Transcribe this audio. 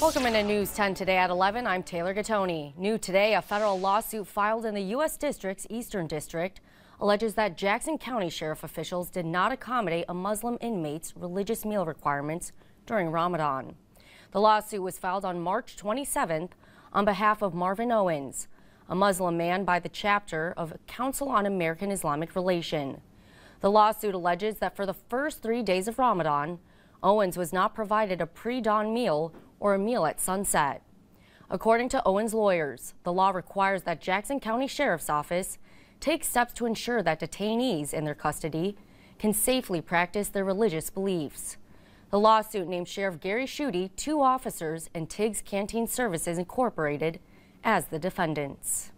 Welcome into News 10 today at 11. I'm Taylor Gattoni. New today, a federal lawsuit filed in the U.S. District's Eastern District alleges that Jackson County Sheriff officials did not accommodate a Muslim inmate's religious meal requirements during Ramadan. The lawsuit was filed on March 27th on behalf of Marvin Owens, a Muslim man by the chapter of Council on American Islamic Relation. The lawsuit alleges that for the first three days of Ramadan, Owens was not provided a pre-dawn meal or a meal at sunset. According to Owens' lawyers, the law requires that Jackson County Sheriff's Office take steps to ensure that detainees in their custody can safely practice their religious beliefs. The lawsuit named Sheriff Gary Schuette, two officers, and Tiggs Canteen Services Incorporated as the defendants.